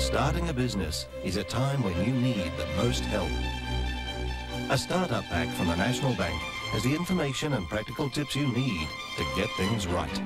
Starting a business is a time when you need the most help. A startup pack from the National Bank has the information and practical tips you need to get things right.